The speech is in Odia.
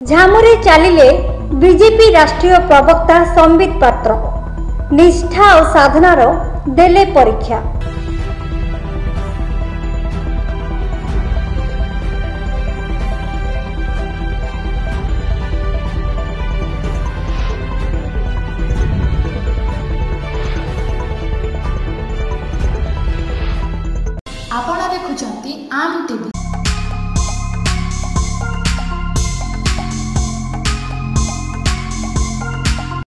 ଝାମୁରେ ଚାଲିଲେ ବିଜେପି ରାଷ୍ଟ୍ରୀୟ ପ୍ରବକ୍ତା ସମ୍ବିତ ପାତ୍ର। ନିଷ୍ଠା ଓ ସାଧନାର ଦେଲେ ପରୀକ୍ଷା। ଆପଣ ଦେଖୁଛନ୍ତି ଆମ ଟିଭି